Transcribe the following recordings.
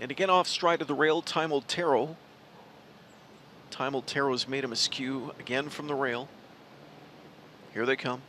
And again off stride of the rail, Time Taro. Time Taro's made him askew again from the rail. Here they come.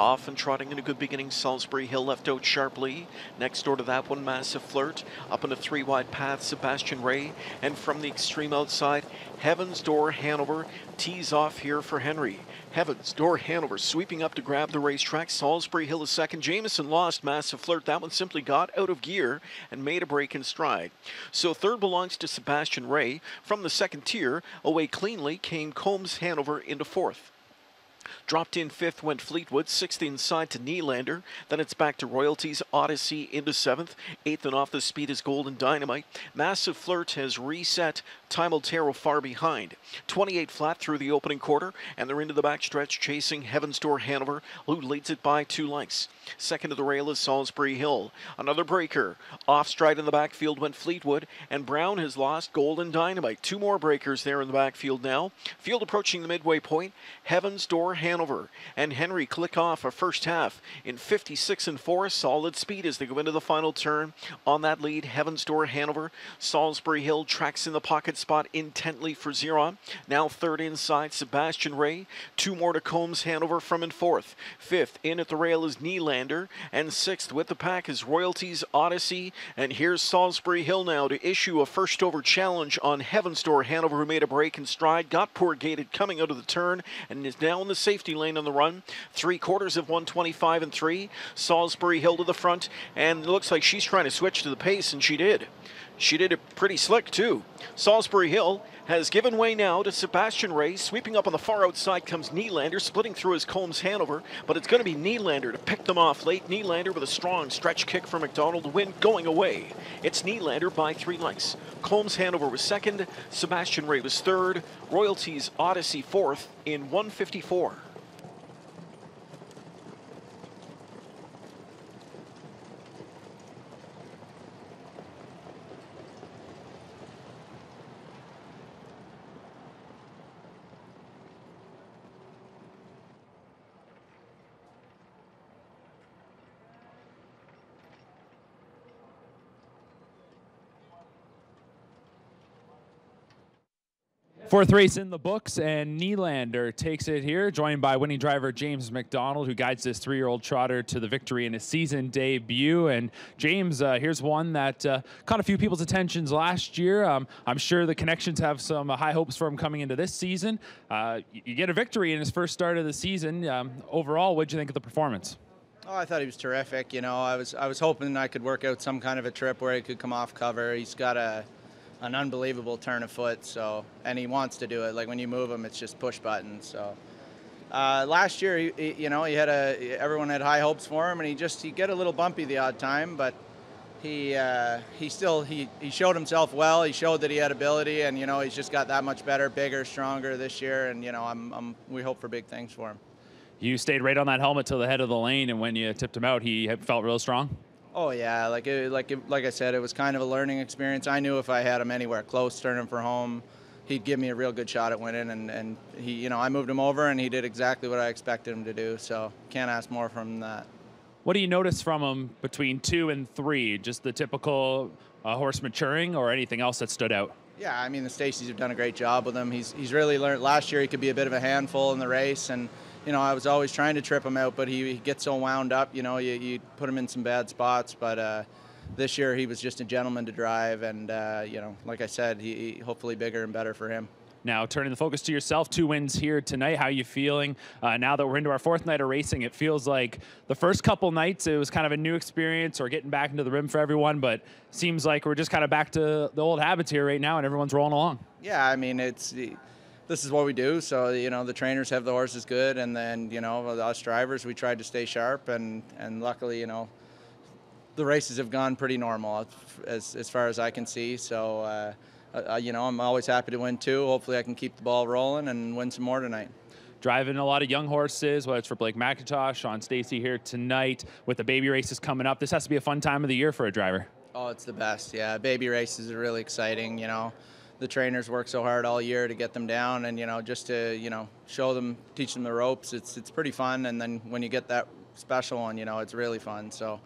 Off and trotting in a good beginning, Salisbury Hill left out sharply. Next door to that one, Massive Flirt. Up in a three wide path, Sebastian Ray. And from the extreme outside, Heaven's Door Hanover tees off here for Henry. Heaven's Door Hanover sweeping up to grab the racetrack. Salisbury Hill is second. Jamieson lost Massive Flirt. That one simply got out of gear and made a break in stride. So third belongs to Sebastian Ray. From the second tier, away cleanly came Combs Hanover into fourth. Dropped in fifth went Fleetwood, sixth inside to Nylander. Then it's back to Royalties, Odyssey into seventh. Eighth and off the speed is Golden Dynamite. Massive Flirt has reset Time Taro far behind. 28 flat through the opening quarter, and they're into the backstretch chasing Heaven's Door Hanover, who leads it by two lengths. Second to the rail is Salisbury Hill. Another breaker. Off stride in the backfield went Fleetwood, and Brown has lost Golden Dynamite. Two more breakers there in the backfield now. Field approaching the midway point. Heaven's Door Hanover and Henry click off a first half in 56 and 4. Solid speed as they go into the final turn. On that lead, Heaven's Door Hanover. Salisbury Hill tracks in the pocket spot intently for Zeron. Now third inside, Sebastian Ray. Two more to Combs Hanover from in fourth. Fifth in at the rail is Nylander. And sixth with the pack is Royalties Odyssey. And here's Salisbury Hill now to issue a first over challenge on Heaven's Door Hanover, who made a break in stride. Got poor gated coming out of the turn and is now in the safety lane on the run. Three quarters of 125 and three. Salisbury Hill to the front. And it looks like she's trying to switch to the pace, and she did. She did it pretty slick, too. Salisbury Hill has given way now to Sebastian Ray. Sweeping up on the far outside comes Nylander, splitting through his Combs Hanover, but it's going to be Nylander to pick them off late. Nylander with a strong stretch kick for MacDonald win going away. It's Nylander by three lengths. Combs Hanover was second, Sebastian Ray was third, Royalties Odyssey fourth in 154. Fourth race in the books, and Nylander takes it here, joined by winning driver James MacDonald, who guides this three-year-old trotter to the victory in his season debut. And James, uh, here's one that uh, caught a few people's attentions last year. Um, I'm sure the connections have some high hopes for him coming into this season. Uh, you get a victory in his first start of the season. Um, overall, what did you think of the performance? Oh, I thought he was terrific. You know, I was I was hoping I could work out some kind of a trip where he could come off cover. He's got a an unbelievable turn of foot. So, and he wants to do it. Like when you move him, it's just push button. So, uh, last year, he, he, you know, he had a everyone had high hopes for him, and he just he get a little bumpy the odd time, but he uh, he still he, he showed himself well. He showed that he had ability, and you know he's just got that much better, bigger, stronger this year, and you know I'm, I'm we hope for big things for him. You stayed right on that helmet till the head of the lane, and when you tipped him out, he felt real strong. Oh yeah, like it, like it, like I said, it was kind of a learning experience. I knew if I had him anywhere close, turning for home, he'd give me a real good shot at winning. And, and he, you know, I moved him over, and he did exactly what I expected him to do. So can't ask more from that. What do you notice from him between two and three? Just the typical uh, horse maturing, or anything else that stood out? Yeah, I mean the Steacys have done a great job with him. He's he's really learned. Last year he could be a bit of a handful in the race, and you know, I was always trying to trip him out, but he, he gets so wound up. You know, you, you put him in some bad spots. But uh, this year he was just a gentleman to drive, and uh, you know, like I said, he, he, hopefully bigger and better for him. Now, turning the focus to yourself, two wins here tonight. How are you feeling uh, now that we're into our fourth night of racing? It feels like the first couple nights it was kind of a new experience or getting back into the rim for everyone, but seems like we're just kind of back to the old habits here right now, and everyone's rolling along. Yeah, I mean it's this is what we do. So you know the trainers have the horses good, and then you know us drivers we tried to stay sharp, and and luckily you know the races have gone pretty normal as as far as I can see. So. Uh, uh, you know, I'm always happy to win too. Hopefully, I can keep the ball rolling and win some more tonight driving a lot of young horses, whether it's for Blake MacIntosh, Shawn Steacy here tonight with the baby races coming up. This has to be a fun time of the year for a driver. Oh, it's the best. Yeah, baby races are really exciting. You know, the trainers work so hard all year to get them down, and you know, just to you know show them, teach them the ropes. It's it's pretty fun, and then when you get that special one, you know, it's really fun. So.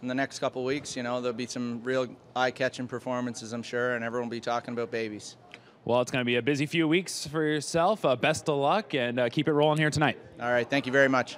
in the next couple weeks, you know, there'll be some real eye-catching performances, I'm sure, and everyone will be talking about babies. Well, it's going to be a busy few weeks for yourself. Uh, best of luck and uh, keep it rolling here tonight. All right, thank you very much.